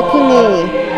Lakini.